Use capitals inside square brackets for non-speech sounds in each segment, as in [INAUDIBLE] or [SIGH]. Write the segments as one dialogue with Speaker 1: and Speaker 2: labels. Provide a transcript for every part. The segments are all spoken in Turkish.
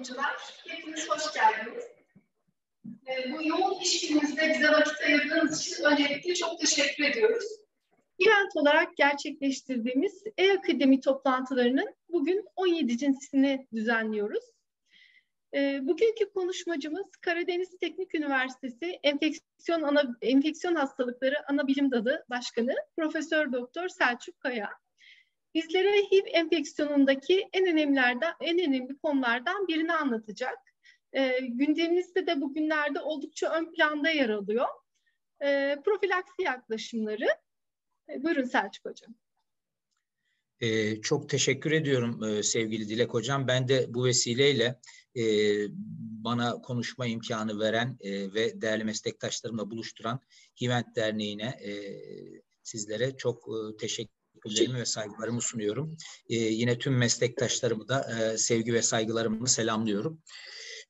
Speaker 1: katılımcılar, hepiniz hoş geldiniz. E, bu yoğun iş bize vakit ayırdığınız için öncelikle çok teşekkür ediyoruz. Event olarak gerçekleştirdiğimiz E-Akademi toplantılarının bugün 17.sini düzenliyoruz. E, bugünkü konuşmacımız Karadeniz Teknik Üniversitesi Enfeksiyon Ana Enfeksiyon Hastalıkları Ana Bilim Dalı Başkanı Profesör Doktor Selçuk Kaya. Bizlere HIV enfeksiyonundaki en önemlilerden en önemli konulardan birini anlatacak. E, gündemimizde de bugünlerde oldukça ön planda yer alıyor. E, profilaksi yaklaşımları. E, buyurun Selçuk Hocam.
Speaker 2: Ee, çok teşekkür ediyorum e, sevgili Dilek Hocam. Ben de bu vesileyle e, bana konuşma imkanı veren e, ve değerli meslektaşlarımla buluşturan Hivent Derneği'ne e, sizlere çok e, teşekkürlerimi ve saygılarımı sunuyorum. E, yine tüm meslektaşlarımı da e, sevgi ve saygılarımı selamlıyorum.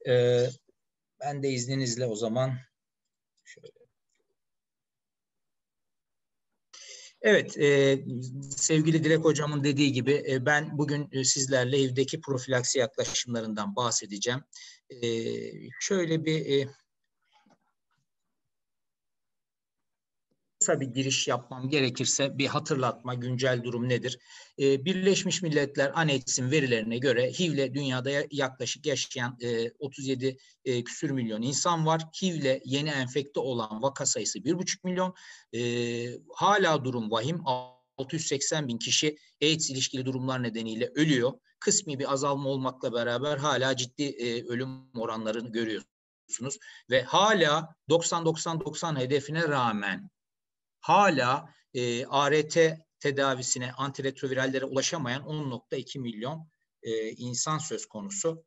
Speaker 2: E, ben de izninizle o zaman şöyle Evet, e, sevgili Dilek Hocam'ın dediği gibi e, ben bugün e, sizlerle evdeki profilaksi yaklaşımlarından bahsedeceğim. E, şöyle bir e, kısa bir giriş yapmam gerekirse bir hatırlatma, güncel durum nedir? Ee, Birleşmiş Milletler ANETS'in verilerine göre HIV'le dünyada yaklaşık yaşayan e, 37 e, küsür milyon insan var. HIV'le yeni enfekte olan vaka sayısı 1,5 milyon. E, hala durum vahim. 680 bin kişi AIDS ilişkili durumlar nedeniyle ölüyor. Kısmi bir azalma olmakla beraber hala ciddi e, ölüm oranlarını görüyorsunuz. Ve hala 90-90-90 hedefine rağmen hala e, ART tedavisine, antiretrovirallere ulaşamayan 10.2 milyon e, insan söz konusu.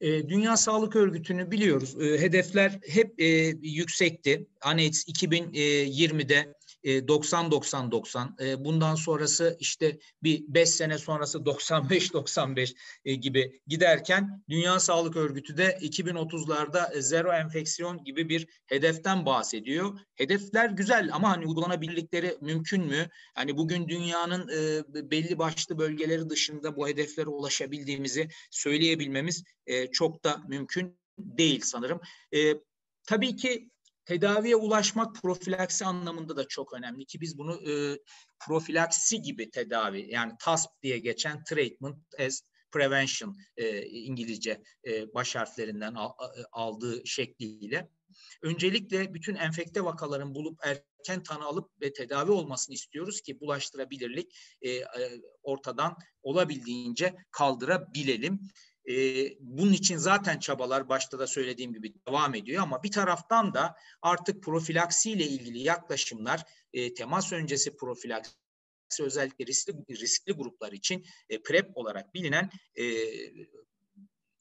Speaker 2: E, Dünya Sağlık Örgütü'nü biliyoruz. E, hedefler hep e, yüksekti. ANETS 2020'de 90-90-90 e, e, bundan sonrası işte bir 5 sene sonrası [LAUGHS] 95-95 e, gibi giderken Dünya Sağlık Örgütü de 2030'larda zero enfeksiyon gibi bir hedeften bahsediyor. Hedefler güzel ama hani uygulanabildikleri mümkün mü? Hani bugün dünyanın belli başlı bölgeleri dışında bu hedeflere ulaşabildiğimizi söyleyebilmemiz çok da mümkün değil sanırım. Tabii ki tedaviye ulaşmak profilaksi anlamında da çok önemli ki biz bunu e, profilaksi gibi tedavi yani TASP diye geçen treatment as prevention e, İngilizce e, baş harflerinden al, aldığı şekliyle öncelikle bütün enfekte vakaların bulup erken tanı alıp ve tedavi olmasını istiyoruz ki bulaştırabilirlik e, e, ortadan olabildiğince kaldırabilelim. E, bunun için zaten çabalar başta da söylediğim gibi devam ediyor ama bir taraftan da artık profilaksi ile ilgili yaklaşımlar e, temas öncesi profilaksi özellikle riskli, riskli gruplar için e, PrEP olarak bilinen e,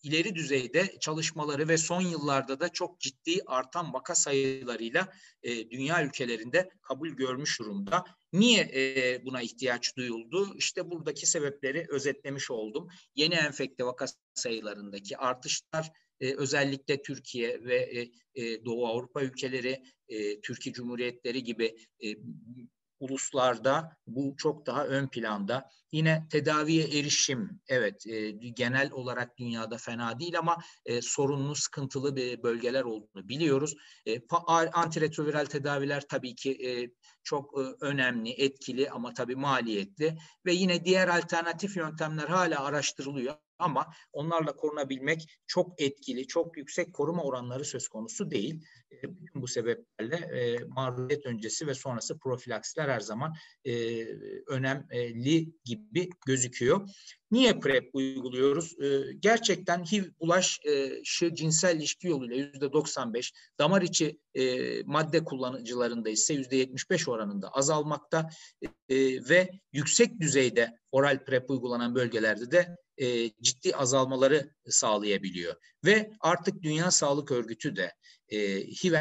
Speaker 2: ileri düzeyde çalışmaları ve son yıllarda da çok ciddi artan vaka sayılarıyla e, dünya ülkelerinde kabul görmüş durumda. Niye e, buna ihtiyaç duyuldu? İşte buradaki sebepleri özetlemiş oldum. Yeni enfekte vaka sayılarındaki artışlar, e, özellikle Türkiye ve e, e, Doğu Avrupa ülkeleri, e, Türkiye Cumhuriyetleri gibi e, uluslarda bu çok daha ön planda. Yine tedaviye erişim, evet e, genel olarak dünyada fena değil ama e, sorunlu, sıkıntılı bir bölgeler olduğunu biliyoruz. E, antiretroviral tedaviler tabii ki e, çok e, önemli, etkili ama tabii maliyetli ve yine diğer alternatif yöntemler hala araştırılıyor ama onlarla korunabilmek çok etkili, çok yüksek koruma oranları söz konusu değil. E, bütün bu sebeplerle e, maruziyet öncesi ve sonrası profilaksiler her zaman e, önemli gibi gözüküyor. Niye PrEP uyguluyoruz? E, gerçekten HIV bulaşı cinsel ilişki yoluyla yüzde 95, damar içi e, madde kullanıcılarında ise yüzde 75 oranında azalmakta e, ve yüksek düzeyde oral PrEP uygulanan bölgelerde de e, ciddi azalmaları sağlayabiliyor. Ve artık Dünya Sağlık Örgütü de e, HIV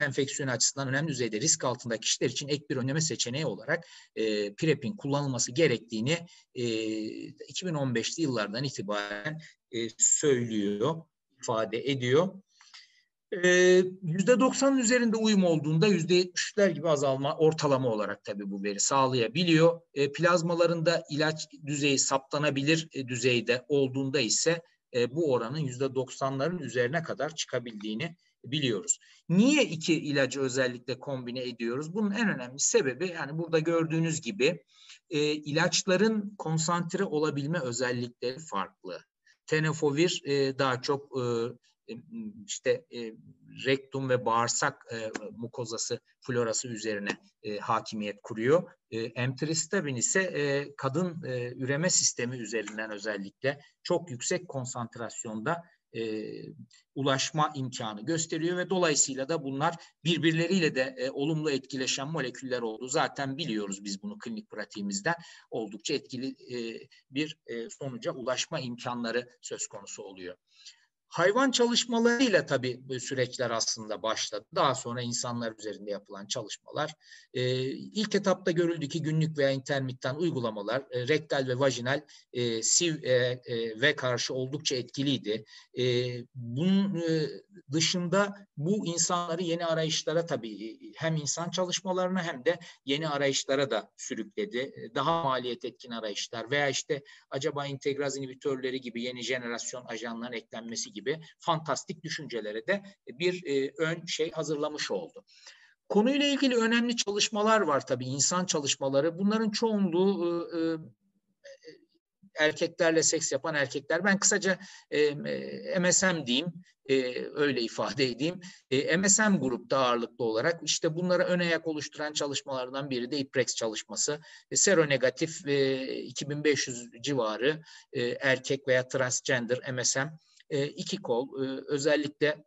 Speaker 2: enfeksiyonu açısından önemli düzeyde risk altındaki kişiler için ek bir önleme seçeneği olarak e, PrEP'in kullanılması gerektiğini e, 2015'li yıllardan itibaren e, söylüyor, ifade ediyor. %90'ın üzerinde uyum olduğunda %70'ler gibi azalma ortalama olarak tabii bu veri sağlayabiliyor. Plazmalarında ilaç düzeyi saptanabilir düzeyde olduğunda ise bu oranın %90'ların üzerine kadar çıkabildiğini biliyoruz. Niye iki ilacı özellikle kombine ediyoruz? Bunun en önemli sebebi yani burada gördüğünüz gibi ilaçların konsantre olabilme özellikleri farklı. Tenofovir daha çok işte e, rektum ve bağırsak e, mukozası florası üzerine e, hakimiyet kuruyor. E, emtricitabin ise e, kadın e, üreme sistemi üzerinden özellikle çok yüksek konsantrasyonda e, ulaşma imkanı gösteriyor ve dolayısıyla da bunlar birbirleriyle de e, olumlu etkileşen moleküller olduğu zaten biliyoruz biz bunu klinik pratiğimizden oldukça etkili e, bir e, sonuca ulaşma imkanları söz konusu oluyor. Hayvan çalışmalarıyla tabii bu süreçler aslında başladı. Daha sonra insanlar üzerinde yapılan çalışmalar. E, ilk etapta görüldü ki günlük veya intermittan uygulamalar e, rektal ve vajinal e, SIV e, e, ve karşı oldukça etkiliydi. E, bunun e, dışında bu insanları yeni arayışlara tabii hem insan çalışmalarına hem de yeni arayışlara da sürükledi. Daha maliyet etkin arayışlar veya işte acaba integraz inhibitörleri gibi yeni jenerasyon ajanların eklenmesi gibi gibi fantastik düşüncelere de bir e, ön şey hazırlamış oldu. Konuyla ilgili önemli çalışmalar var tabii insan çalışmaları. Bunların çoğunluğu e, e, erkeklerle seks yapan erkekler. Ben kısaca e, MSM diyeyim, e, öyle ifade edeyim. E, MSM grupta ağırlıklı olarak işte bunlara ön ayak oluşturan çalışmalardan biri de IPREX çalışması. E, seronegatif e, 2500 civarı e, erkek veya transgender MSM e, iki kol e, özellikle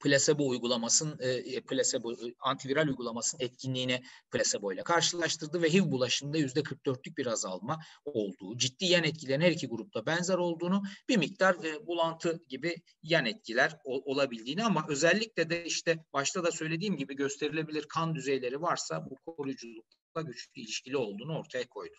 Speaker 2: plasebo uygulamasının e, plasebo antiviral uygulamasının etkinliğini plasebo ile karşılaştırdı ve HIV bulaşında yüzde 44'lük bir azalma olduğu, ciddi yan etkilerin her iki grupta benzer olduğunu, bir miktar e, bulantı gibi yan etkiler o, olabildiğini ama özellikle de işte başta da söylediğim gibi gösterilebilir kan düzeyleri varsa bu koruyuculuk güçlü ilişkili olduğunu ortaya koydu.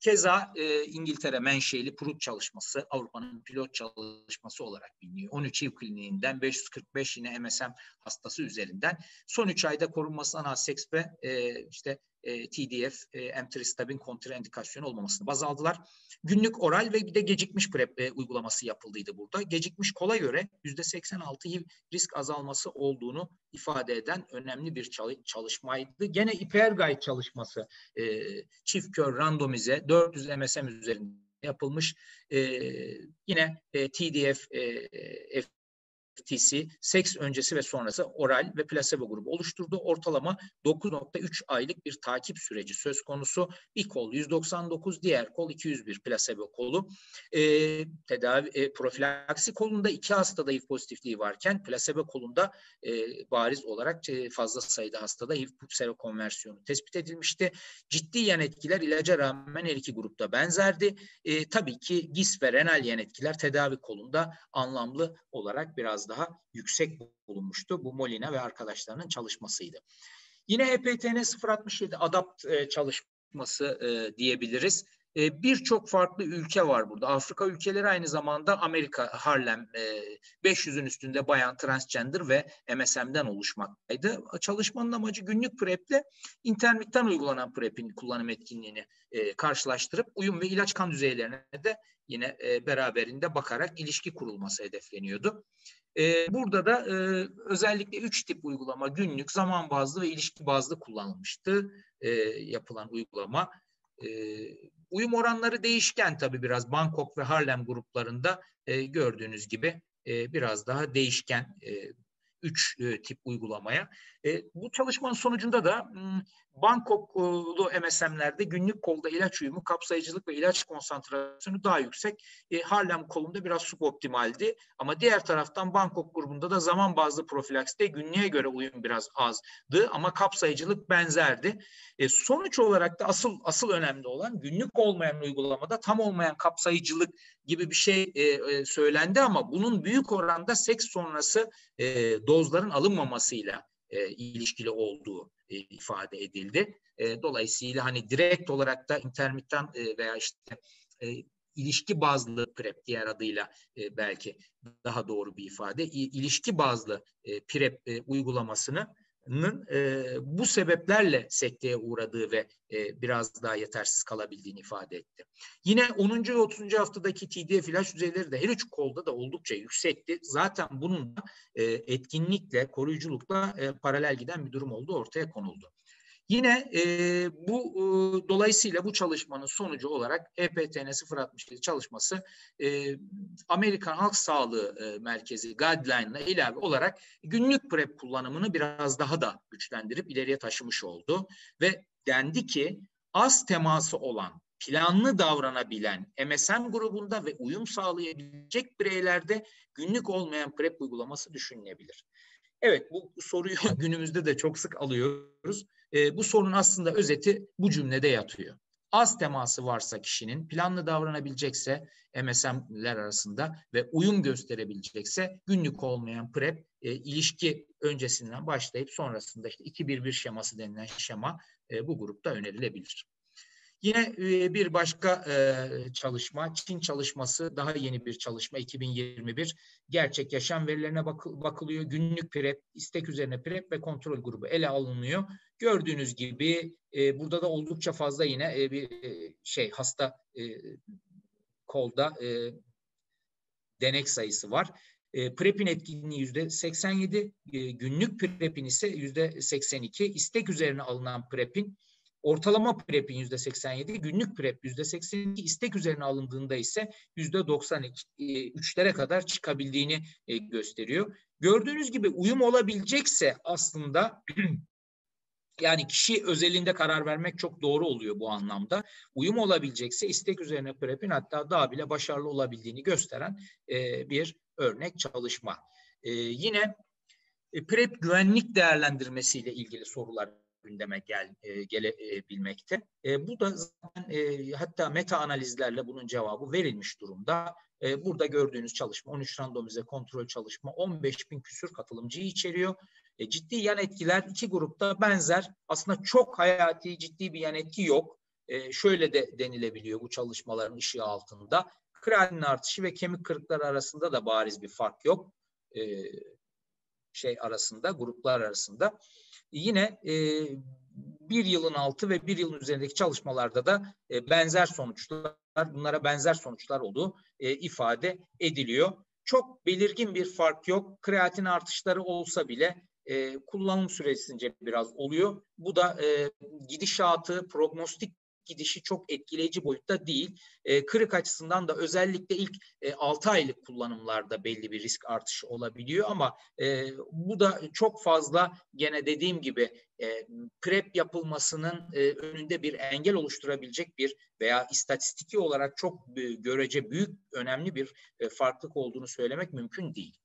Speaker 2: Keza e, İngiltere menşeli Prut çalışması Avrupa'nın pilot çalışması olarak biliniyor. 13 ev kliniğinden 545 yine MSM hastası üzerinden son 3 ayda korunması ana seks ve e, işte e, TDF, e, emtricitabin kontraindikasyonu olmamasını baz aldılar. Günlük oral ve bir de gecikmiş PrEP e, uygulaması yapıldıydı burada. Gecikmiş kola göre %86 HIV risk azalması olduğunu ifade eden önemli bir çalışmaydı. Gene IPERGUIDE çalışması e, çift kör randomize 400 MSM üzerinde yapılmış. E, yine e, TDF e, FTC, seks öncesi ve sonrası oral ve plasebo grubu oluşturdu. Ortalama 9.3 aylık bir takip süreci söz konusu. Bir kol 199, diğer kol 201 plasebo kolu. E, tedavi e, profilaksi kolunda iki hastada HIV pozitifliği varken plasebo kolunda e, bariz olarak e, fazla sayıda hastada HIV serokonversiyonu tespit edilmişti. Ciddi yan etkiler ilaca rağmen her iki grupta benzerdi. E, tabii ki GIS ve renal yan etkiler tedavi kolunda anlamlı olarak biraz daha yüksek bulunmuştu. Bu Molina ve arkadaşlarının çalışmasıydı. Yine EPTN 067 adapt e, çalışması e, diyebiliriz. E, Birçok farklı ülke var burada. Afrika ülkeleri aynı zamanda Amerika, Harlem, e, 500'ün üstünde bayan transgender ve MSM'den oluşmaktaydı. Çalışmanın amacı günlük PrEP'le intermitten uygulanan PrEP'in kullanım etkinliğini e, karşılaştırıp uyum ve ilaç kan düzeylerine de yine beraberinde bakarak ilişki kurulması hedefleniyordu. Burada da özellikle üç tip uygulama günlük, zaman bazlı ve ilişki bazlı kullanılmıştı yapılan uygulama. Uyum oranları değişken tabii biraz Bangkok ve Harlem gruplarında gördüğünüz gibi biraz daha değişken üç tip uygulamaya. Bu çalışmanın sonucunda da Bangkoklu MSM'lerde günlük kolda ilaç uyumu, kapsayıcılık ve ilaç konsantrasyonu daha yüksek. E, Harlem kolunda biraz suboptimaldi. Ama diğer taraftan Bangkok grubunda da zaman bazlı profilakside günlüğe göre uyum biraz azdı ama kapsayıcılık benzerdi. E, sonuç olarak da asıl asıl önemli olan günlük olmayan uygulamada tam olmayan kapsayıcılık gibi bir şey e, e, söylendi ama bunun büyük oranda seks sonrası e, dozların alınmamasıyla e, ilişkili olduğu e, ifade edildi. E, dolayısıyla hani direkt olarak da intermittan e, veya işte e, ilişki bazlı PrEP diğer adıyla belki daha doğru bir ifade. İlişki bazlı PrEP uygulamasını e, bu sebeplerle sekteye uğradığı ve e, biraz daha yetersiz kalabildiğini ifade etti. Yine 10. ve 30. haftadaki TDF ilaç düzeyleri de her üç kolda da oldukça yüksekti. Zaten bunun e, etkinlikle, koruyuculukla e, paralel giden bir durum olduğu ortaya konuldu. Yine e, bu e, dolayısıyla bu çalışmanın sonucu olarak EPTN 067 çalışması e, Amerikan Halk Sağlığı e, Merkezi guideline'ına ilave olarak günlük PrEP kullanımını biraz daha da güçlendirip ileriye taşımış oldu ve dendi ki az teması olan planlı davranabilen MSM grubunda ve uyum sağlayabilecek bireylerde günlük olmayan PrEP uygulaması düşünülebilir. Evet bu soruyu [LAUGHS] günümüzde de çok sık alıyoruz. E, bu sorunun aslında özeti bu cümlede yatıyor. Az teması varsa kişinin planlı davranabilecekse MSM'ler arasında ve uyum gösterebilecekse günlük olmayan PrEP e, ilişki öncesinden başlayıp sonrasında işte 2-1-1 şeması denilen şema e, bu grupta önerilebilir. Yine e, bir başka e, çalışma, Çin çalışması, daha yeni bir çalışma 2021. Gerçek yaşam verilerine bakılıyor. Günlük PrEP, istek üzerine PrEP ve kontrol grubu ele alınıyor. Gördüğünüz gibi e, burada da oldukça fazla yine bir şey hasta kolda denek sayısı var. PrEP'in etkinliği yüzde 87, günlük PrEP'in ise yüzde 82. İstek üzerine alınan PrEP'in Ortalama PrEP'in yüzde 87, günlük PrEP yüzde 82, istek üzerine alındığında ise yüzde 93'lere kadar çıkabildiğini e, gösteriyor. Gördüğünüz gibi uyum olabilecekse aslında [CLEARS THROAT] yani kişi özelinde karar vermek çok doğru oluyor bu anlamda. Uyum olabilecekse istek üzerine PrEP'in hatta daha bile başarılı olabildiğini gösteren e, bir örnek çalışma. E, yine PrEP güvenlik değerlendirmesiyle ilgili sorular gündeme gel, e, gelebilmekte. E, bu da zaten e, hatta meta analizlerle bunun cevabı verilmiş durumda. E, burada gördüğünüz çalışma 13 randomize kontrol çalışma 15 bin küsür katılımcıyı içeriyor. E, ciddi yan etkiler iki grupta benzer. Aslında çok hayati ciddi bir yan etki yok. E, şöyle de denilebiliyor bu çalışmaların ışığı altında. Kreatinin artışı ve kemik kırıkları arasında da bariz bir fark yok. E, şey arasında, gruplar arasında. Yine e, bir yılın altı ve bir yılın üzerindeki çalışmalarda da e, benzer sonuçlar, bunlara benzer sonuçlar olduğu e, ifade ediliyor. Çok belirgin bir fark yok. Kreatin artışları olsa bile e, kullanım süresince biraz oluyor. Bu da e, gidişatı, prognostik gidişi çok etkileyici boyutta değil. E, kırık açısından da özellikle ilk e, 6 aylık kullanımlarda belli bir risk artışı olabiliyor ama e, bu da çok fazla gene dediğim gibi e, PrEP yapılmasının e, önünde bir engel oluşturabilecek bir veya istatistiki olarak çok e, görece büyük önemli bir e, farklılık olduğunu söylemek mümkün değil.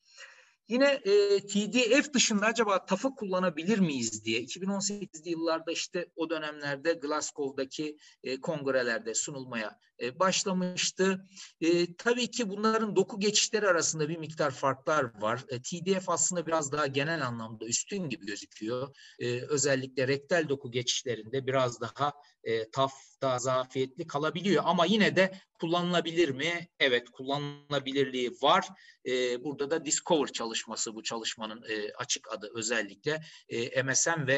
Speaker 2: Yine e, TDF dışında acaba TAF'ı kullanabilir miyiz diye 2018'li yıllarda işte o dönemlerde Glasgow'daki e, kongrelerde sunulmaya e, başlamıştı. E, tabii ki bunların doku geçişleri arasında bir miktar farklar var. E, TDF aslında biraz daha genel anlamda üstün gibi gözüküyor. E, özellikle rektal doku geçişlerinde biraz daha e, TAF daha zafiyetli kalabiliyor ama yine de kullanılabilir mi? Evet kullanılabilirliği var. E, burada da Discover çalışması bu çalışmanın e, açık adı özellikle e, MSM ve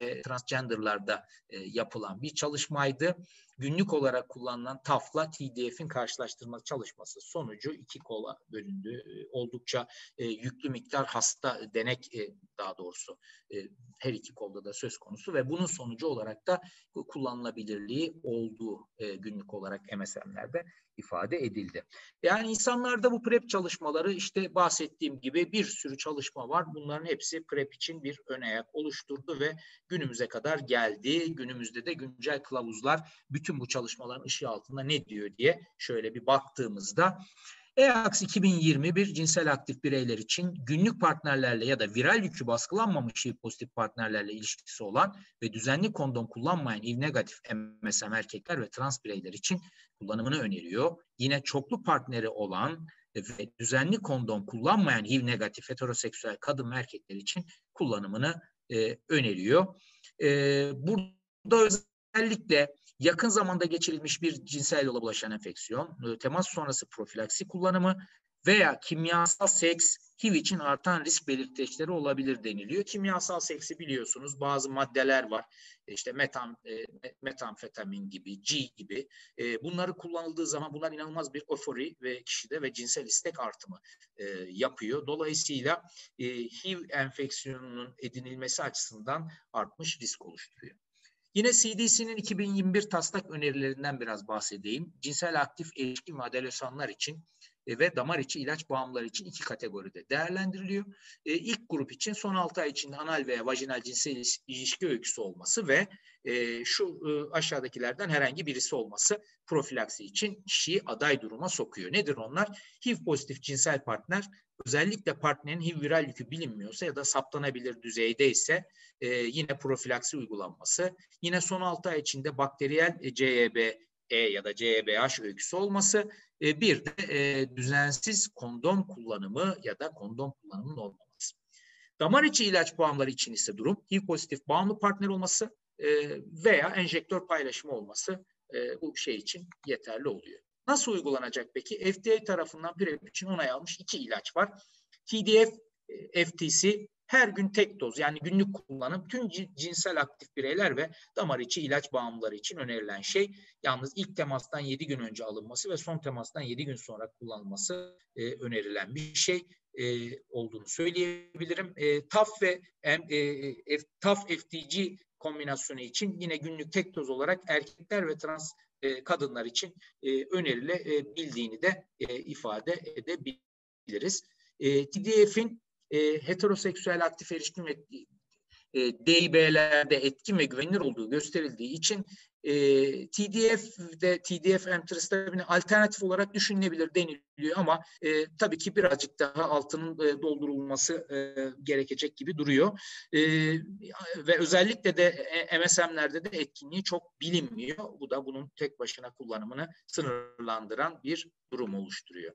Speaker 2: e, transgenderlarda e, yapılan bir çalışmaydı günlük olarak kullanılan TAF'la TDF'in karşılaştırma çalışması sonucu iki kola bölündü. E, oldukça e, yüklü miktar hasta denek e, daha doğrusu e, her iki kolda da söz konusu ve bunun sonucu olarak da kullanılabilirliği olduğu e, günlük olarak MSM'lerde ifade edildi. Yani insanlarda bu PrEP çalışmaları işte bahsettiğim gibi bir sürü çalışma var. Bunların hepsi PrEP için bir ön ayak oluşturdu ve günümüze kadar geldi. Günümüzde de güncel kılavuzlar bütün bu çalışmaların ışığı altında ne diyor diye şöyle bir baktığımızda EAX 2021 cinsel aktif bireyler için günlük partnerlerle ya da viral yükü baskılanmamış HIV pozitif partnerlerle ilişkisi olan ve düzenli kondom kullanmayan HIV negatif MSM erkekler ve trans bireyler için kullanımını öneriyor. Yine çoklu partneri olan ve düzenli kondom kullanmayan HIV negatif heteroseksüel kadın ve erkekler için kullanımını e, öneriyor. E, burada özellikle yakın zamanda geçirilmiş bir cinsel yola bulaşan enfeksiyon, temas sonrası profilaksi kullanımı veya kimyasal seks HIV için artan risk belirteçleri olabilir deniliyor. Kimyasal seksi biliyorsunuz bazı maddeler var. İşte metan, e, metamfetamin gibi, G gibi. E, bunları kullanıldığı zaman bunlar inanılmaz bir ofori ve kişide ve cinsel istek artımı e, yapıyor. Dolayısıyla e, HIV enfeksiyonunun edinilmesi açısından artmış risk oluşturuyor. Yine CDC'nin 2021 taslak önerilerinden biraz bahsedeyim. Cinsel aktif erişkin ve adoleskanlar için e, ve damar içi ilaç bağımlıları için iki kategoride değerlendiriliyor. E, ilk grup için son 6 ay içinde anal veya vajinal cinsel ilişki öyküsü olması ve e, şu e, aşağıdakilerden herhangi birisi olması profilaksi için kişiyi aday duruma sokuyor. Nedir onlar? HIV pozitif cinsel partner özellikle partnerin HIV viral yükü bilinmiyorsa ya da saptanabilir düzeyde ise e, yine profilaksi uygulanması. Yine son 6 ay içinde bakteriyel e, CEB E ya da CEBH öyküsü olması e, bir de e, düzensiz kondom kullanımı ya da kondom kullanımının olmaması. Damar içi ilaç bağımlıları için ise durum HIV pozitif bağımlı partner olması e, veya enjektör paylaşımı olması e, bu şey için yeterli oluyor. Nasıl uygulanacak peki? FDA tarafından PrEP için onay almış iki ilaç var. TDF, e, FTC her gün tek doz yani günlük kullanım tüm cinsel aktif bireyler ve damar içi ilaç bağımlıları için önerilen şey. Yalnız ilk temastan 7 gün önce alınması ve son temastan 7 gün sonra kullanılması e, önerilen bir şey e, olduğunu söyleyebilirim. E, TAF ve e, e, TAF FTG kombinasyonu için yine günlük tek doz olarak erkekler ve trans e, kadınlar için e, önerilebildiğini e, de e, ifade edebiliriz. E, TDF'in heteroseksüel aktif erişkin ve e, DİB'lerde etkin ve güvenilir olduğu gösterildiği için e, TDF'de TDF emtricitabine alternatif olarak düşünülebilir deniliyor ama e, tabii ki birazcık daha altının e, doldurulması e, gerekecek gibi duruyor. E, ve özellikle de e, MSM'lerde de etkinliği çok bilinmiyor. Bu da bunun tek başına kullanımını sınırlandıran bir durum oluşturuyor.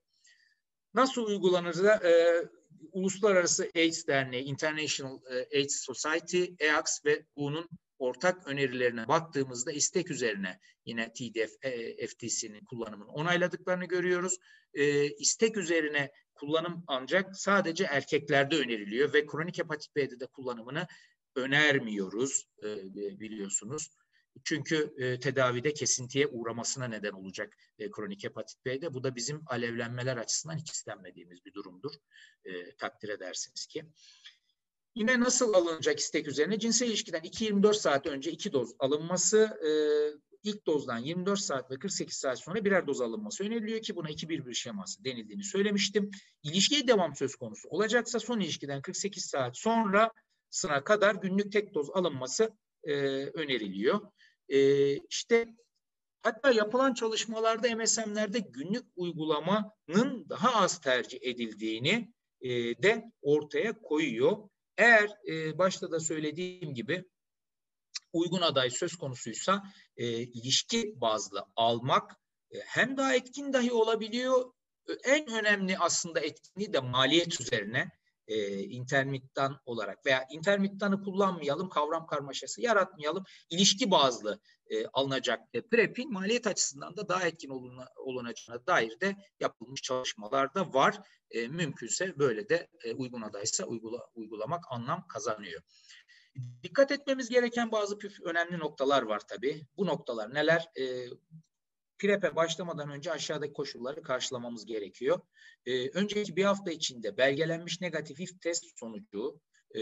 Speaker 2: Nasıl uygulanır da e, Uluslararası AIDS Derneği, International AIDS Society, EACS ve bunun ortak önerilerine baktığımızda istek üzerine yine TDF, e, FTC'nin kullanımını onayladıklarını görüyoruz. E, istek üzerine kullanım ancak sadece erkeklerde öneriliyor ve kronik hepatit B'de de kullanımını önermiyoruz biliyorsunuz. Çünkü e, tedavide kesintiye uğramasına neden olacak e, kronik hepatit B'de. Bu da bizim alevlenmeler açısından hiç istenmediğimiz bir durumdur. E, takdir edersiniz ki. Yine nasıl alınacak istek üzerine? Cinsel ilişkiden 2-24 saat önce iki doz alınması, e, ilk dozdan 24 saat ve 48 saat sonra birer doz alınması öneriliyor ki buna 2-1-1 şeması denildiğini söylemiştim. İlişkiye devam söz konusu olacaksa son ilişkiden 48 saat sonra sına kadar günlük tek doz alınması e, öneriliyor. E, işte hatta yapılan çalışmalarda MSM'lerde günlük uygulamanın daha az tercih edildiğini e, de ortaya koyuyor. Eğer e, başta da söylediğim gibi uygun aday söz konusuysa e, ilişki bazlı almak e, hem daha etkin dahi olabiliyor. En önemli aslında etkinliği de maliyet üzerine e, intermittan olarak veya intermittanı kullanmayalım, kavram karmaşası yaratmayalım, ilişki bazlı e, alınacak e, PrEP'in maliyet açısından da daha etkin oluna, olunacağına dair de yapılmış çalışmalar da var. E, mümkünse böyle de e, uygun adaysa uygula, uygulamak anlam kazanıyor. Dikkat etmemiz gereken bazı püf önemli noktalar var tabii. Bu noktalar neler? E, PrEP'e başlamadan önce aşağıdaki koşulları karşılamamız gerekiyor. E, önceki bir hafta içinde belgelenmiş negatif test sonucu e,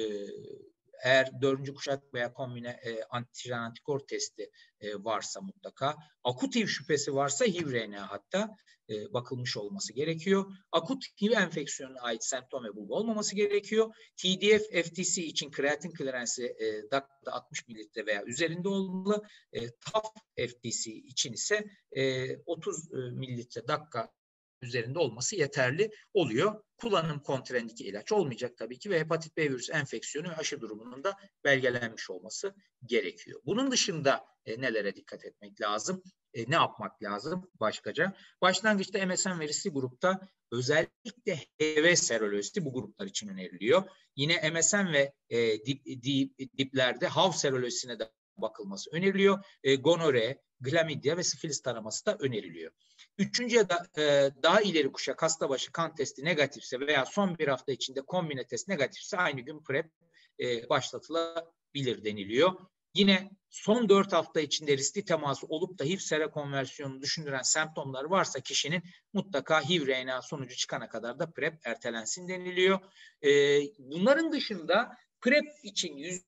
Speaker 2: eğer dördüncü kuşak veya kombine e, antijen antikor testi e, varsa mutlaka, akut HIV şüphesi varsa HIV-RNA hatta e, bakılmış olması gerekiyor. Akut HIV enfeksiyonuna ait semptom ve bulgu olmaması gerekiyor. TDF, FTC için kreatin klerensi e, dakikada 60 mililitre veya üzerinde olmalı. E, TAF FTC için ise e, 30 e, mililitre dakika üzerinde olması yeterli oluyor. Kullanım kontrendiki ilaç olmayacak tabii ki ve hepatit B virüs enfeksiyonu aşı durumunun da belgelenmiş olması gerekiyor. Bunun dışında e, nelere dikkat etmek lazım? E, ne yapmak lazım başkaca? Başlangıçta MSM verisi grupta özellikle HIV serolojisi bu gruplar için öneriliyor. Yine MSM ve e, dip, dip, diplerde HAV serolojisine de bakılması öneriliyor. E, gonore, glamidya ve sifilis taraması da öneriliyor. Üçüncü ya da e, daha ileri kuşak hasta başı kan testi negatifse veya son bir hafta içinde kombine test negatifse aynı gün PrEP e, başlatılabilir deniliyor. Yine son 4 hafta içinde riskli teması olup da HIV sera konversiyonunu düşündüren semptomlar varsa kişinin mutlaka HIV RNA sonucu çıkana kadar da PrEP ertelensin deniliyor. Ee, bunların dışında PrEP için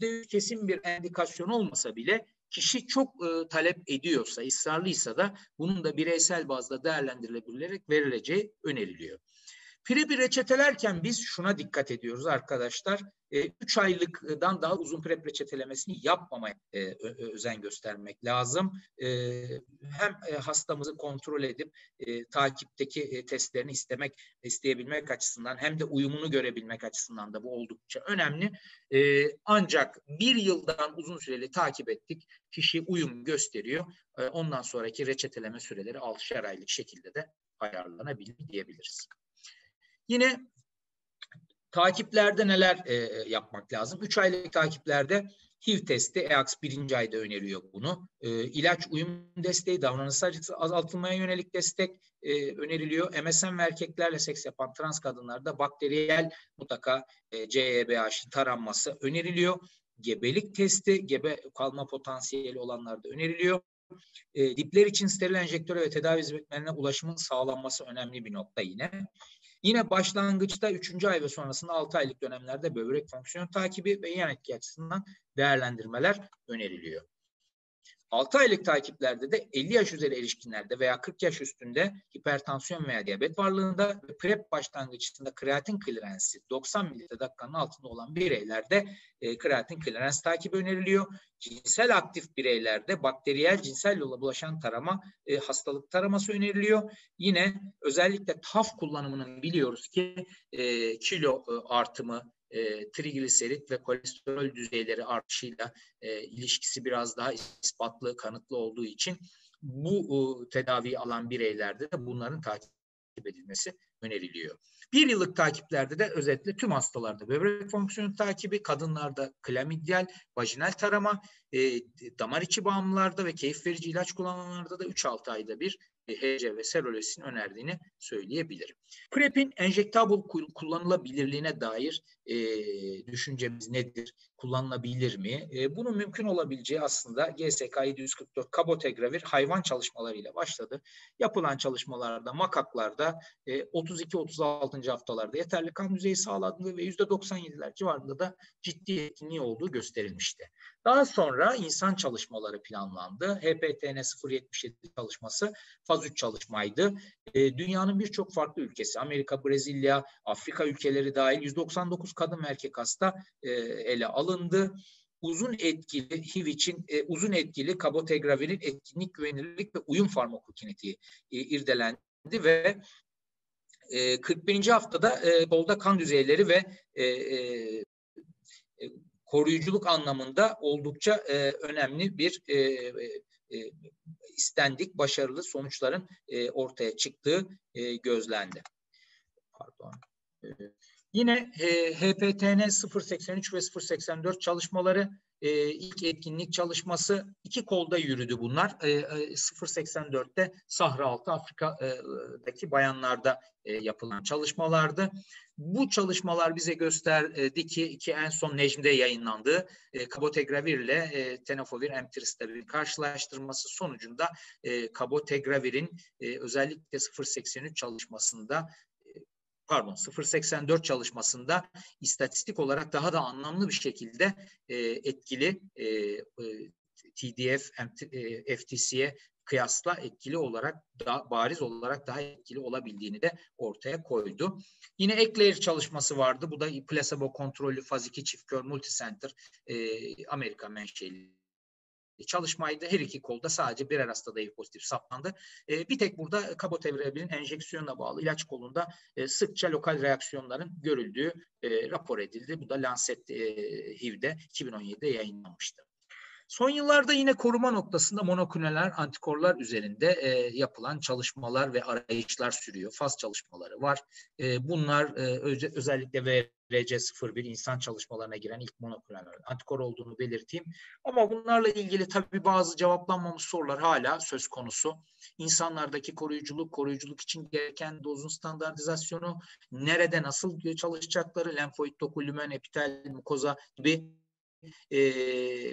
Speaker 2: %100 kesin bir endikasyon olmasa bile kişi çok e, talep ediyorsa, ısrarlıysa da bunun da bireysel bazda değerlendirilebilerek verileceği öneriliyor. PrEP'i reçetelerken biz şuna dikkat ediyoruz arkadaşlar. 3 e, aylıktan daha uzun PrEP reçetelemesini yapmamaya e, özen göstermek lazım. E, hem hastamızı kontrol edip takipteki testlerini istemek, isteyebilmek açısından hem de uyumunu görebilmek açısından da bu oldukça önemli. Ancak bir yıldan uzun süreli takip ettik. Kişi uyum gösteriyor. Ondan sonraki reçeteleme süreleri 6'şer aylık şekilde de ayarlanabilir diyebiliriz. Yine takiplerde neler e, yapmak lazım? 3 aylık takiplerde HIV testi EAX birinci ayda öneriyor bunu. E, ilaç uyum desteği, davranışsal azaltılmaya yönelik destek e, öneriliyor. MSM ve erkeklerle seks yapan trans kadınlarda bakteriyel mutlaka e, CEBH taranması öneriliyor. Gebelik testi, gebe kalma potansiyeli olanlarda öneriliyor. E, dipler için steril enjektöre ve tedavi hizmetlerine ulaşımın sağlanması önemli bir nokta yine. Yine başlangıçta 3. ay ve sonrasında 6 aylık dönemlerde böbrek fonksiyon takibi ve yan etki açısından değerlendirmeler öneriliyor. 6 aylık takiplerde de 50 yaş üzeri erişkinlerde veya 40 yaş üstünde hipertansiyon veya diyabet varlığında ve PrEP başlangıçında kreatin klirensi 90 mililitre dakikanın altında olan bireylerde e, kreatin klerens takibi öneriliyor. Cinsel aktif bireylerde bakteriyel cinsel yola bulaşan tarama e, hastalık taraması öneriliyor. Yine özellikle TAF kullanımının biliyoruz ki e, kilo e, artımı, e, trigliserit ve kolesterol düzeyleri artışıyla e, ilişkisi biraz daha ispatlı, kanıtlı olduğu için bu e, tedaviyi alan bireylerde de bunların takip edilmesi öneriliyor. Bir yıllık takiplerde de özetle tüm hastalarda böbrek fonksiyonu takibi, kadınlarda klamidyal, vajinal tarama, e, damar içi bağımlılarda ve keyif verici ilaç kullananlarda da 3-6 ayda bir HC ve Seroles'in önerdiğini söyleyebilirim. PrEP'in enjektable kullanılabilirliğine dair e, düşüncemiz nedir? Kullanılabilir mi? E, bunun mümkün olabileceği aslında GSK 744 kabotegravir hayvan çalışmalarıyla başladı. Yapılan çalışmalarda makaklarda e, 32-36. haftalarda yeterli kan düzeyi sağlandığı ve %97'ler civarında da ciddi etkinliği olduğu gösterilmişti. Daha sonra insan çalışmaları planlandı. HPTN 077 çalışması faz 3 çalışmaydı. E, dünyanın birçok farklı ülkesi, Amerika, Brezilya, Afrika ülkeleri dahil 199 kadın ve erkek hasta e, ele alındı uzun etkili HIV için e, uzun etkili kabotegravirin etkinlik, güvenilirlik ve uyum farmakokinetiği e, irdelendi ve e, 41. haftada e, kolda kan düzeyleri ve e, e, koruyuculuk anlamında oldukça e, önemli bir e, e, istendik başarılı sonuçların e, ortaya çıktığı e, gözlendi. Pardon. E, yine e, HPTN 083 ve 084 çalışmaları e, ilk etkinlik çalışması iki kolda yürüdü bunlar. E, e, 084'te Sahra Altı Afrika'daki bayanlarda e, yapılan çalışmalardı. Bu çalışmalar bize gösterdi ki, ki en son Necm'de yayınlandığı e, kabotegravir ile e, tenofovir emtricitabin karşılaştırması sonucunda e, kabotegravirin e, özellikle 083 çalışmasında pardon 0.84 çalışmasında istatistik olarak daha da anlamlı bir şekilde e, etkili e, e, TDF, e, FTC'ye kıyasla etkili olarak daha bariz olarak daha etkili olabildiğini de ortaya koydu. Yine Eclair çalışması vardı. Bu da placebo kontrollü faz 2 çift kör multicenter e, Amerika menşeli çalışmaydı. Her iki kolda sadece birer hastada HIV pozitif saptandı. E, bir tek burada kabotevrabilin enjeksiyonuna bağlı ilaç kolunda e, sıkça lokal reaksiyonların görüldüğü e, rapor edildi. Bu da Lancet e, HIV'de 2017'de yayınlanmıştı. Son yıllarda yine koruma noktasında monoklonaler antikorlar üzerinde e, yapılan çalışmalar ve arayışlar sürüyor. Faz çalışmaları var. E, bunlar e, öz, özellikle VRC01 insan çalışmalarına giren ilk monoklonal antikor olduğunu belirteyim. Ama bunlarla ilgili tabii bazı cevaplanmamış sorular hala söz konusu. İnsanlardaki koruyuculuk, koruyuculuk için gereken dozun standartizasyonu, nerede nasıl çalışacakları, lenfoid doku, lümen, epitel, mukoza gibi e,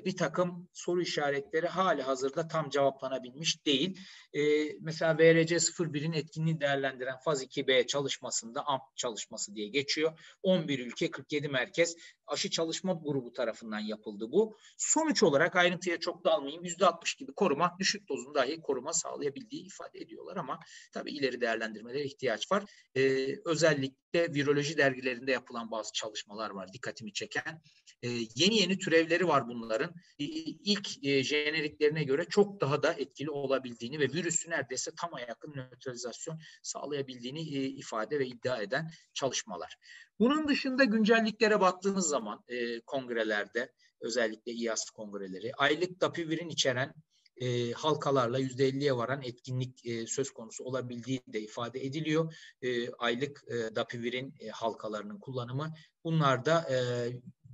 Speaker 2: bir takım soru işaretleri hali hazırda tam cevaplanabilmiş değil. E, mesela VRC 01'in etkinliğini değerlendiren faz 2B çalışmasında AMP çalışması diye geçiyor. 11 ülke 47 merkez aşı çalışma grubu tarafından yapıldı bu. Sonuç olarak ayrıntıya çok dalmayayım. %60 gibi koruma, düşük dozun dahi koruma sağlayabildiği ifade ediyorlar ama tabii ileri değerlendirmelere ihtiyaç var. Ee, özellikle viroloji dergilerinde yapılan bazı çalışmalar var dikkatimi çeken. Ee, yeni yeni türevleri var bunların. İlk e, jeneriklerine göre çok daha da etkili olabildiğini ve virüsü neredeyse tam yakın nötralizasyon sağlayabildiğini e, ifade ve iddia eden çalışmalar. Bunun dışında güncelliklere baktığınız zaman e, kongrelerde özellikle İAS kongreleri aylık dapivirin içeren e, halkalarla yüzde elliye varan etkinlik e, söz konusu olabildiği de ifade ediliyor. E, aylık e, dapivirin e, halkalarının kullanımı. Bunlar da e,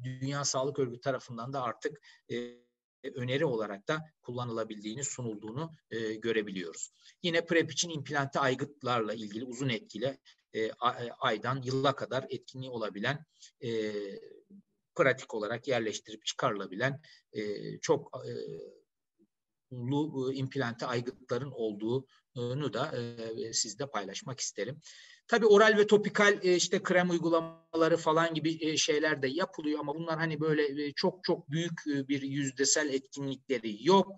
Speaker 2: Dünya Sağlık Örgütü tarafından da artık e, öneri olarak da kullanılabildiğini, sunulduğunu e, görebiliyoruz. Yine PrEP için implante aygıtlarla ilgili uzun etkili e, e, aydan yıla kadar etkinliği olabilen e, pratik olarak yerleştirip çıkarılabilen e, çok e, lu implante aygıtların olduğunu da e, sizle paylaşmak isterim. Tabii oral ve topikal e, işte krem uygulamaları falan gibi e, şeyler de yapılıyor ama bunlar hani böyle e, çok çok büyük bir yüzdesel etkinlikleri yok.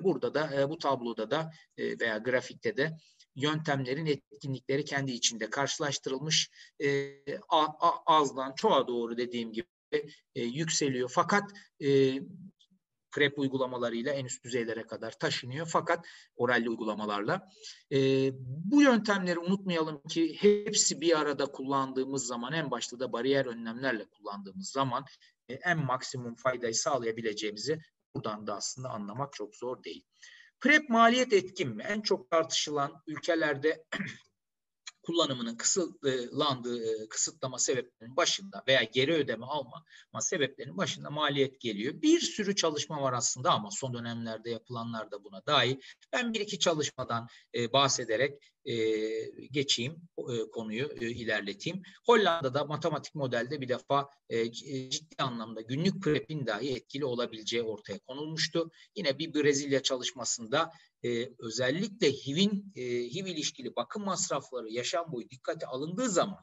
Speaker 2: Burada da bu tabloda da veya grafikte de yöntemlerin etkinlikleri kendi içinde karşılaştırılmış. E, azdan çoğa doğru dediğim gibi yükseliyor. Fakat PrEP uygulamalarıyla en üst düzeylere kadar taşınıyor. Fakat oralli uygulamalarla. E, bu yöntemleri unutmayalım ki hepsi bir arada kullandığımız zaman en başta da bariyer önlemlerle kullandığımız zaman e, en maksimum faydayı sağlayabileceğimizi buradan da aslında anlamak çok zor değil. PrEP maliyet etkin mi? En çok tartışılan ülkelerde [CLEARS THROAT] kullanımının kısıtlandığı kısıtlama sebeplerinin başında veya geri ödeme alma sebeplerinin başında maliyet geliyor. Bir sürü çalışma var aslında ama son dönemlerde yapılanlar da buna dahil. Ben bir iki çalışmadan bahsederek geçeyim konuyu ilerleteyim. Hollanda'da matematik modelde bir defa ciddi anlamda günlük PrEP'in dahi etkili olabileceği ortaya konulmuştu. Yine bir Brezilya çalışmasında e, özellikle HIV'in e, HIV ilişkili bakım masrafları yaşam boyu dikkate alındığı zaman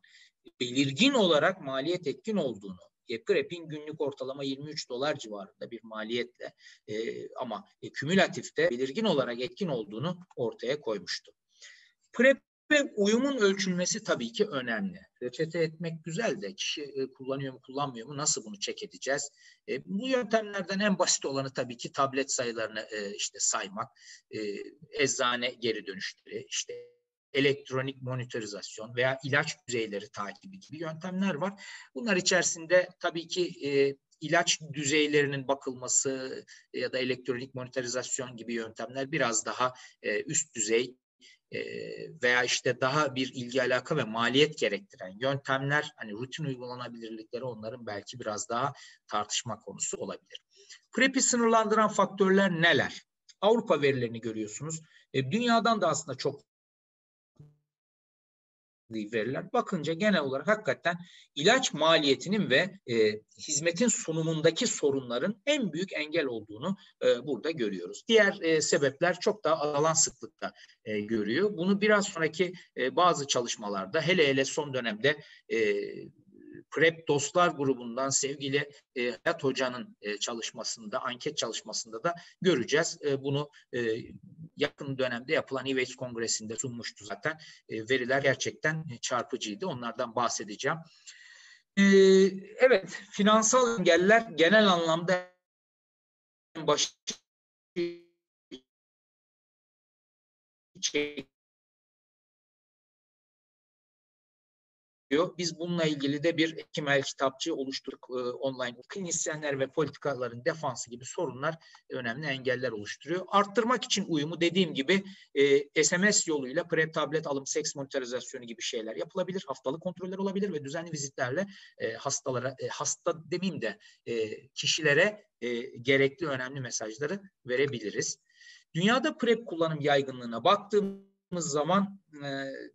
Speaker 2: belirgin olarak maliyet etkin olduğunu PrEP'in günlük ortalama 23 dolar civarında bir maliyetle e, ama e, kümülatifte belirgin olarak etkin olduğunu ortaya koymuştu. PrEP ve uyumun ölçülmesi tabii ki önemli. Reçete etmek güzel de kişi e, kullanıyor mu kullanmıyor mu nasıl bunu çek edeceğiz? E, bu yöntemlerden en basit olanı tabii ki tablet sayılarını e, işte saymak, e, eczane geri dönüşleri, işte elektronik monitorizasyon veya ilaç düzeyleri takibi gibi yöntemler var. Bunlar içerisinde tabii ki e, ilaç düzeylerinin bakılması ya da elektronik monitorizasyon gibi yöntemler biraz daha e, üst düzey veya işte daha bir ilgi alaka ve maliyet gerektiren yöntemler hani rutin uygulanabilirlikleri onların belki biraz daha tartışma konusu olabilir. PrEP'i sınırlandıran faktörler neler? Avrupa verilerini görüyorsunuz. dünyadan da aslında çok veriler bakınca genel olarak hakikaten ilaç maliyetinin ve e, hizmetin sunumundaki sorunların en büyük engel olduğunu e, burada görüyoruz. Diğer e, sebepler çok daha alan sıklıkta e, görüyor. Bunu biraz sonraki e, bazı çalışmalarda hele hele son dönemde e, PrEP Dostlar grubundan sevgili e, Hayat Hoca'nın e, çalışmasında, anket çalışmasında da göreceğiz. E, bunu e, yakın dönemde yapılan İveç Kongresi'nde sunmuştu zaten. E, veriler gerçekten çarpıcıydı. Onlardan bahsedeceğim. E, evet, finansal engeller genel anlamda başı Biz bununla ilgili de bir Ekimel kitapçı oluşturduk e, online. Klinisyenler ve politikaların defansı gibi sorunlar önemli engeller oluşturuyor. Arttırmak için uyumu dediğim gibi e, SMS yoluyla PrEP tablet alım, seks monitorizasyonu gibi şeyler yapılabilir. Haftalık kontroller olabilir ve düzenli vizitlerle e, hastalara, e, hasta demeyeyim de e, kişilere e, gerekli önemli mesajları verebiliriz. Dünyada PrEP kullanım yaygınlığına baktığım zaman e,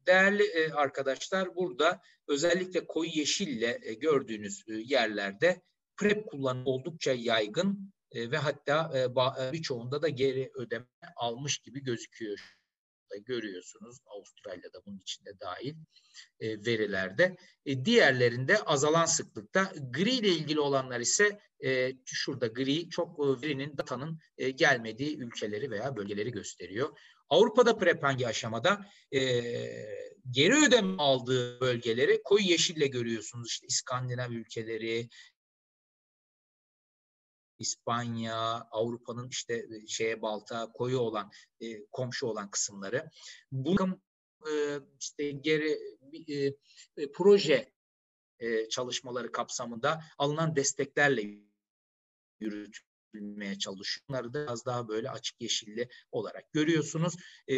Speaker 2: değerli e, arkadaşlar burada özellikle koyu yeşille e, gördüğünüz yerlerde PrEP kullanımı oldukça yaygın ve hatta birçoğunda da geri ödeme almış gibi gözüküyor. Görüyorsunuz Avustralya'da bunun içinde dahil verilerde. Diğerlerinde azalan sıklıkta. Gri ile ilgili olanlar ise şurada gri çok verinin datanın gelmediği ülkeleri veya bölgeleri gösteriyor. Avrupa'da PrEP hangi aşamada? E, geri ödeme aldığı bölgeleri koyu yeşille görüyorsunuz. İşte İskandinav ülkeleri, İspanya, Avrupa'nın işte şeye balta koyu olan e, komşu olan kısımları. Bu e, işte geri e, proje e, çalışmaları kapsamında alınan desteklerle yürütülüyor bilmeye çalışıyor. Da biraz daha böyle açık yeşilli olarak görüyorsunuz. E,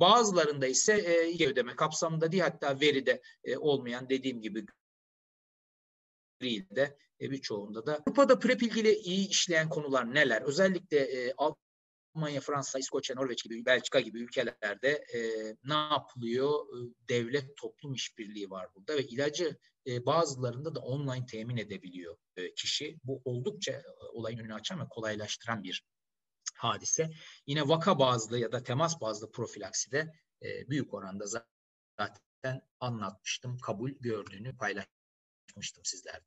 Speaker 2: bazılarında ise e, ödeme kapsamında değil hatta veride e, olmayan dediğim gibi de e, birçoğunda da. Avrupa'da PrEP ilgili iyi işleyen konular neler? Özellikle e, Almanya, Fransa, İskoçya, Norveç gibi, Belçika gibi ülkelerde e, ne yapılıyor? E, devlet toplum işbirliği var burada ve ilacı e, bazılarında da online temin edebiliyor e, kişi. Bu oldukça e, olayın önünü açan ve kolaylaştıran bir hadise. Yine vaka bazlı ya da temas bazlı profilakside e, büyük oranda zaten anlatmıştım, kabul gördüğünü paylaşmıştım sizlerle.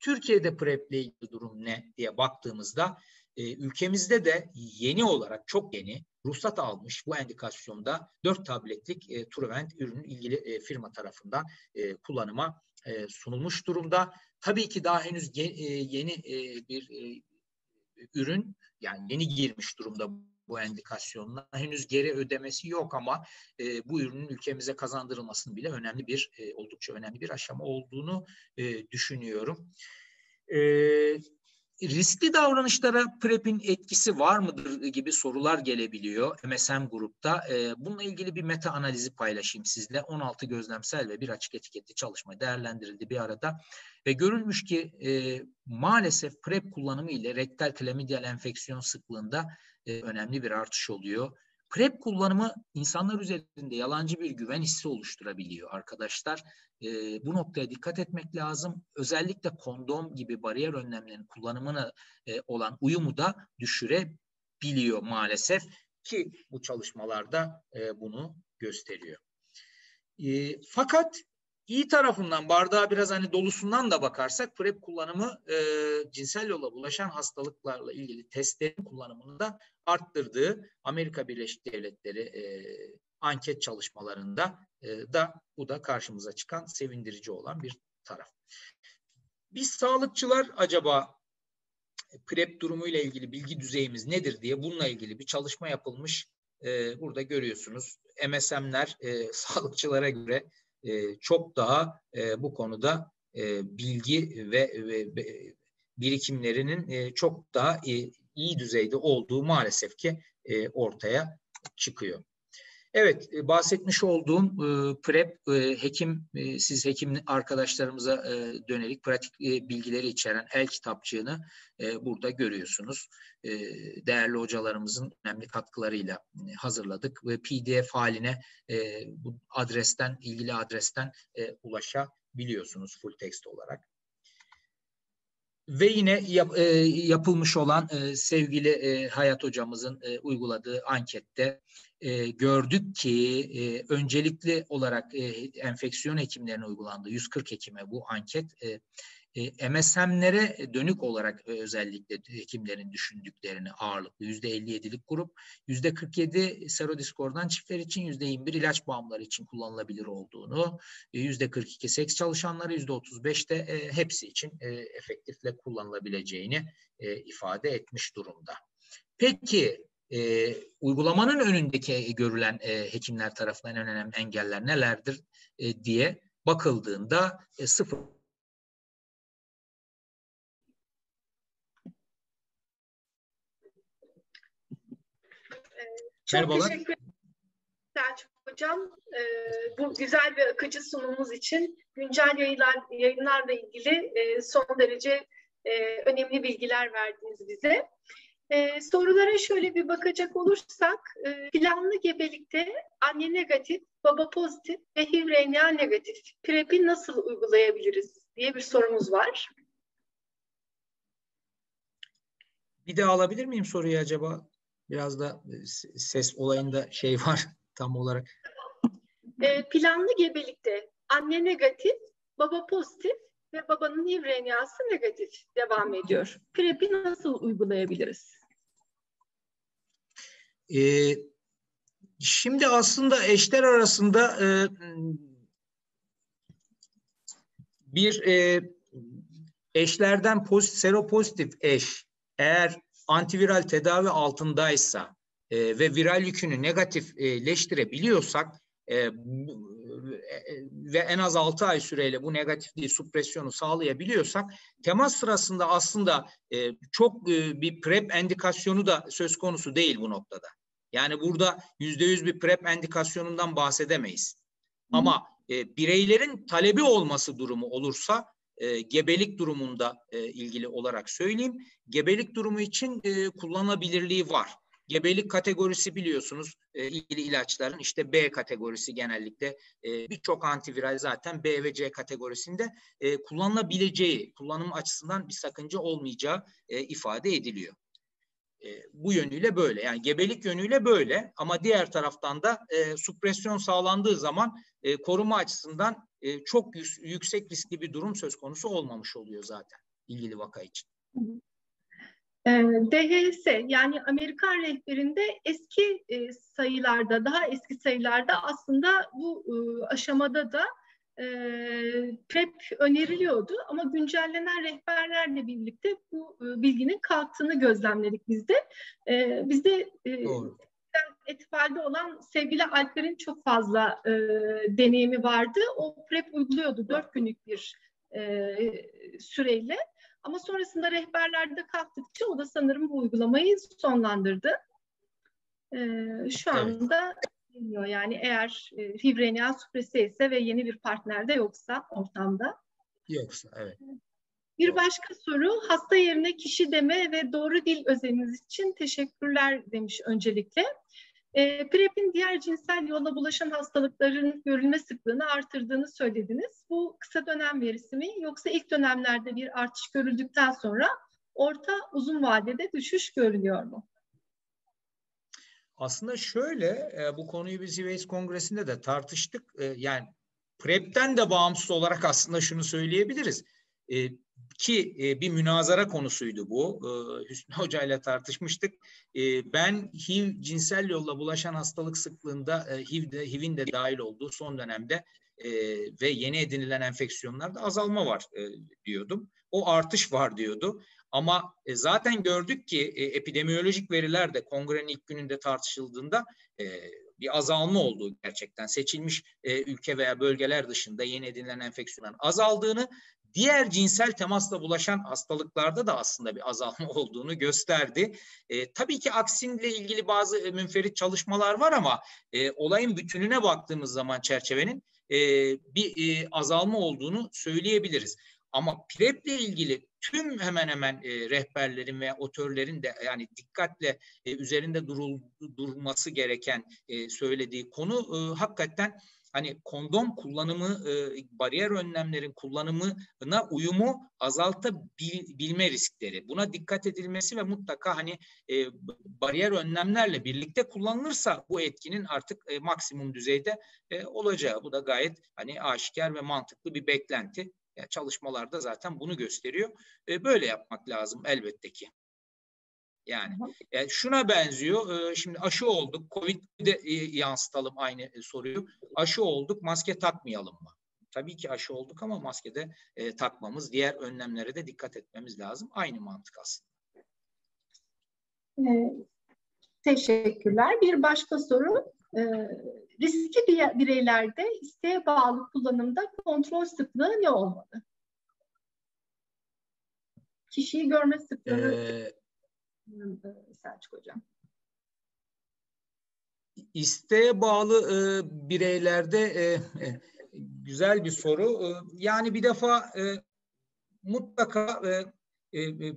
Speaker 2: Türkiye'de PrEP ile ilgili durum ne diye baktığımızda e, ülkemizde de yeni olarak çok yeni ruhsat almış bu endikasyonda 4 tabletlik e, Truvent ürünün ilgili e, firma tarafından e, kullanıma e, sunulmuş durumda. Tabii ki daha henüz ye, e, yeni e, bir e, ürün yani yeni girmiş durumda bu endikasyonla. Henüz geri ödemesi yok ama e, bu ürünün ülkemize kazandırılmasının bile önemli bir, e, oldukça önemli bir aşama olduğunu e, düşünüyorum. E, riskli davranışlara PrEP'in etkisi var mıdır gibi sorular gelebiliyor MSM grupta. E, bununla ilgili bir meta analizi paylaşayım sizle. 16 gözlemsel ve bir açık etiketli çalışma değerlendirildi bir arada. Ve görülmüş ki e, maalesef PrEP kullanımı ile rektal klamidyal enfeksiyon sıklığında e, önemli bir artış oluyor. PrEP kullanımı insanlar üzerinde yalancı bir güven hissi oluşturabiliyor arkadaşlar. E, bu noktaya dikkat etmek lazım. Özellikle kondom gibi bariyer önlemlerinin kullanımına e, olan uyumu da düşürebiliyor maalesef ki bu çalışmalarda e, bunu gösteriyor. E, fakat iyi tarafından bardağa biraz hani dolusundan da bakarsak PrEP kullanımı e, cinsel yola bulaşan hastalıklarla ilgili testlerin kullanımını da arttırdığı Amerika Birleşik Devletleri e, anket çalışmalarında e, da bu da karşımıza çıkan sevindirici olan bir taraf. Biz sağlıkçılar acaba PrEP durumuyla ilgili bilgi düzeyimiz nedir diye bununla ilgili bir çalışma yapılmış. E, burada görüyorsunuz MSM'ler e, [LAUGHS] sağlıkçılara göre e, çok daha e, bu konuda e, bilgi ve, ve, birikimlerinin e, çok daha e, iyi düzeyde olduğu maalesef ki e, ortaya çıkıyor. Evet, e, bahsetmiş olduğum e, PrEP, e, hekim, siz hekim arkadaşlarımıza e, dönelik pratik bilgileri içeren el kitapçığını burada görüyorsunuz. Değerli hocalarımızın önemli katkılarıyla hazırladık ve PDF haline bu adresten, ilgili adresten ulaşabiliyorsunuz full text olarak. Ve yine yap, e, yapılmış olan e, sevgili e, Hayat hocamızın e, uyguladığı ankette e, gördük ki e, öncelikli olarak e, enfeksiyon hekimlerine uygulandı. 140 hekime bu anket. E, e, MSM'lere dönük olarak e, özellikle hekimlerin düşündüklerini ağırlıklı yüzde 57'lik grup, yüzde 47 serodiskordan çiftler için, yüzde 21 ilaç bağımlıları için kullanılabilir olduğunu, e, yüzde 42 seks çalışanları, yüzde 35 de e, hepsi için e, efektifle kullanılabileceğini e, ifade etmiş durumda. Peki e, uygulamanın önündeki görülen e, hekimler tarafından en önemli engeller nelerdir e, diye bakıldığında e, sıfır
Speaker 1: Çok Merhabalar. teşekkür ederim Selçuk Hocam. Ee, bu güzel ve akıcı sunumumuz için güncel yayınlar, yayınlarla ilgili e, son derece e, önemli bilgiler verdiniz bize. E, sorulara şöyle bir bakacak olursak, e, planlı gebelikte anne negatif, baba pozitif ve HIV RNA negatif PrEP'i nasıl uygulayabiliriz diye bir sorumuz var.
Speaker 2: Bir daha alabilir miyim soruyu acaba? Biraz da e, ses olayında şey [LAUGHS] var tam olarak.
Speaker 1: E, planlı gebelikte anne negatif, baba pozitif ve babanın HIV negatif devam ediyor. PrEP'i nasıl uygulayabiliriz?
Speaker 2: Ee, şimdi aslında eşler arasında e, bir e, eşlerden pozitif, seropozitif eş eğer antiviral tedavi altındaysa e, ve viral yükünü negatifleştirebiliyorsak e, e, ve en az 6 ay süreyle bu negatifliği, supresyonu sağlayabiliyorsak temas sırasında aslında e, çok e, bir PrEP endikasyonu da söz konusu değil bu noktada. Yani burada yüzde yüz bir PrEP endikasyonundan bahsedemeyiz. Hı. Ama e, bireylerin talebi olması durumu olursa e, gebelik durumunda e, ilgili olarak söyleyeyim. Gebelik durumu için e, kullanılabilirliği var. Gebelik kategorisi biliyorsunuz e, ilgili ilaçların işte B kategorisi genellikle e, birçok antiviral zaten B ve C kategorisinde e, kullanılabileceği, kullanım açısından bir sakınca olmayacağı ifade ediliyor. Bu yönüyle böyle yani gebelik yönüyle böyle ama diğer taraftan da supresyon sağlandığı zaman koruma açısından çok yüksek riskli bir durum söz konusu olmamış oluyor zaten ilgili vaka için.
Speaker 1: Ee, DHS yani Amerikan rehberinde eski e, sayılarda, daha eski sayılarda aslında bu e, aşamada da e, PrEP öneriliyordu ama güncellenen rehberlerle birlikte bu bilginin kalktığını gözlemledik bizde. Bizde Doğru. Etfal'de olan sevgili Alper'in çok fazla e, deneyimi vardı. O PrEP uyguluyordu dört günlük bir e, süreyle. Ama sonrasında rehberlerde kalktıkça o da sanırım bu uygulamayı sonlandırdı. Ee, şu anda bilmiyor yani eğer e, fibrenial supresi ise ve yeni bir partner de yoksa ortamda.
Speaker 2: Yoksa evet.
Speaker 1: Bir başka soru hasta yerine kişi deme ve doğru dil özeliniz için teşekkürler demiş öncelikle. E, PrEP'in diğer cinsel yolla bulaşan hastalıkların görülme sıklığını artırdığını söylediniz. Bu kısa dönem verisi mi yoksa ilk dönemlerde bir artış görüldükten sonra orta uzun vadede düşüş görülüyor mu?
Speaker 2: Aslında şöyle e, bu konuyu biz İveys Kongresi'nde de tartıştık. E, yani PrEP'ten de bağımsız olarak aslında şunu söyleyebiliriz. Ki e, bir münazara konusuydu bu. E, Hüsnü [LAUGHS] Hoca ile tartışmıştık. E, ben HIV cinsel yolla bulaşan hastalık sıklığında e, HIV'de, HIV'in de dahil olduğu son dönemde e, ve yeni edinilen enfeksiyonlarda azalma var e, diyordum. O artış var diyordu. Ama e, zaten gördük ki e, epidemiyolojik veriler de kongrenin ilk gününde tartışıldığında e, bir azalma olduğu gerçekten seçilmiş e, ülke veya bölgeler dışında yeni edinilen enfeksiyonların azaldığını diğer cinsel temasla bulaşan hastalıklarda da aslında bir azalma [LAUGHS] olduğunu gösterdi. E, tabii ki aksinle ilgili bazı e, münferit çalışmalar var ama e, olayın bütününe baktığımız zaman çerçevenin e, bir e, azalma olduğunu söyleyebiliriz. Ama PrEP ile ilgili tüm hemen hemen e, rehberlerin ve otörlerin de yani dikkatle e, üzerinde durul, durması gereken e, söylediği konu e, hakikaten hani kondom kullanımı, e, bariyer önlemlerin kullanımına uyumu azaltabilme riskleri. Buna dikkat edilmesi ve mutlaka hani e, bariyer önlemlerle birlikte kullanılırsa bu etkinin artık e, maksimum düzeyde e, olacağı. Bu da gayet hani aşikar ve mantıklı bir beklenti. Yani çalışmalarda zaten bunu gösteriyor. E, böyle yapmak lazım elbette ki. Yani, yani şuna benziyor. Şimdi aşı olduk. Covid'de yansıtalım aynı soruyu. Aşı olduk. Maske takmayalım mı? Tabii ki aşı olduk ama maske de e, takmamız, diğer önlemlere de dikkat etmemiz lazım. Aynı mantık aslında.
Speaker 1: Evet. Teşekkürler. Bir başka soru. E, riskli bireylerde isteğe bağlı kullanımda kontrol sıklığı ne olmalı? Kişiyi görme sıklığı ee, Selçuk Hocam.
Speaker 2: İsteğe bağlı e, bireylerde e, e, güzel bir soru. E, yani bir defa e, mutlaka e, e,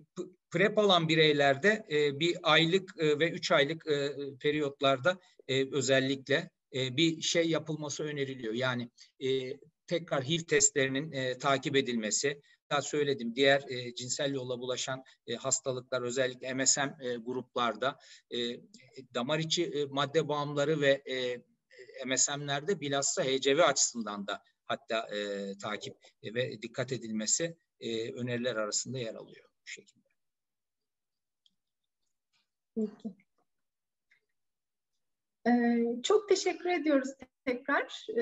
Speaker 2: PrEP alan bireylerde e, bir aylık e, ve üç aylık e, periyotlarda e, özellikle e, bir şey yapılması öneriliyor. Yani e, tekrar HIV testlerinin e, takip edilmesi, söyledim diğer e, cinsel yolla bulaşan e, hastalıklar özellikle MSM e, gruplarda e, damar içi e, madde bağımları ve e, MSM'lerde bilhassa HCV açısından da hatta e, takip ve dikkat edilmesi e, öneriler arasında yer alıyor bu şekilde.
Speaker 1: Peki. Ee, çok teşekkür ediyoruz tekrar e,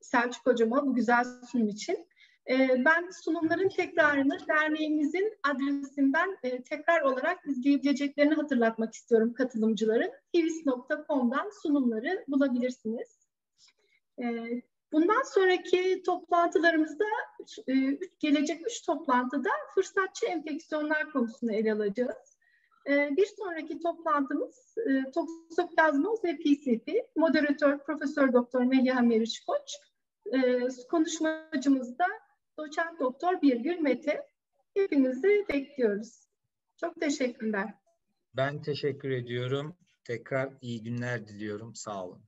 Speaker 1: Selçuk Hocama bu güzel sunum için. E, ben sunumların tekrarını derneğimizin adresinden e, tekrar olarak izleyebileceklerini hatırlatmak istiyorum katılımcıların. hivis.com'dan sunumları bulabilirsiniz. E, bundan sonraki toplantılarımızda e, gelecek üç toplantıda fırsatçı enfeksiyonlar konusunu ele alacağız. E, bir sonraki toplantımız e, toksoplazmoz ve PCP. Moderatör Profesör Doktor Meliha Meriç Koç. Konuşmacımız da doçent doktor Birgül Mete. Hepinizi bekliyoruz. Çok teşekkürler.
Speaker 2: Ben teşekkür ediyorum. Tekrar iyi günler diliyorum. Sağ olun.